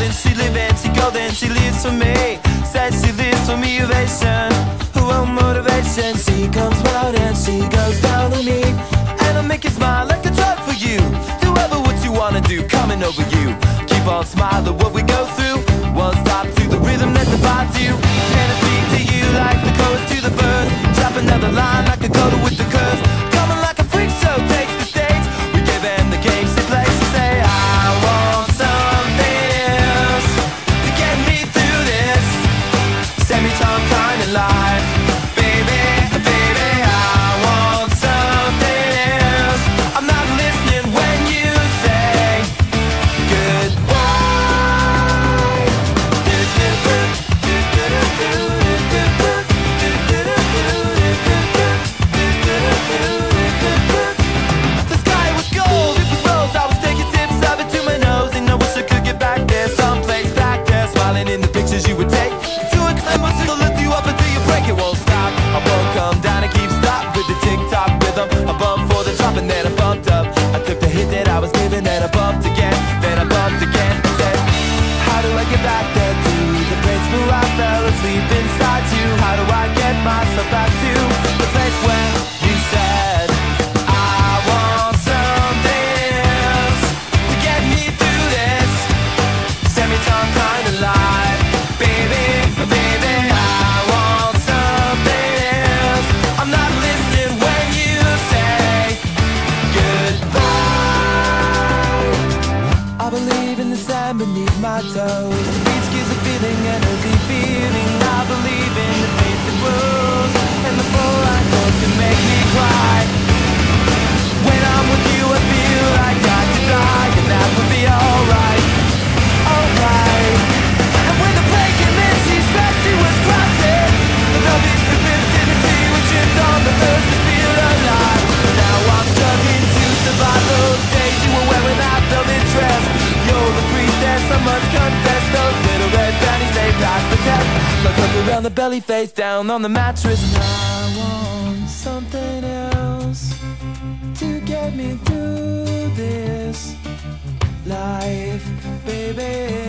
then she leave and she go, then she leaves for me. says she leaves for me, ovation. Who want motivation? She comes out and she goes down on me. And I make you smile like a drug for you. Do ever what you wanna do, coming over you. Keep on smiling what we go through. back believe in the sand beneath my toes. The beats gives a feeling, energy feeling. I believe in the faith that rules, and the full I can make me cry. On the belly, face down on the mattress. And I want something else to get me through this life, baby.